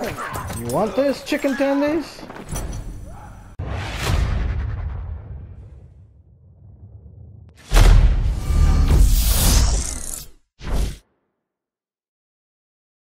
You want this, chicken tendies?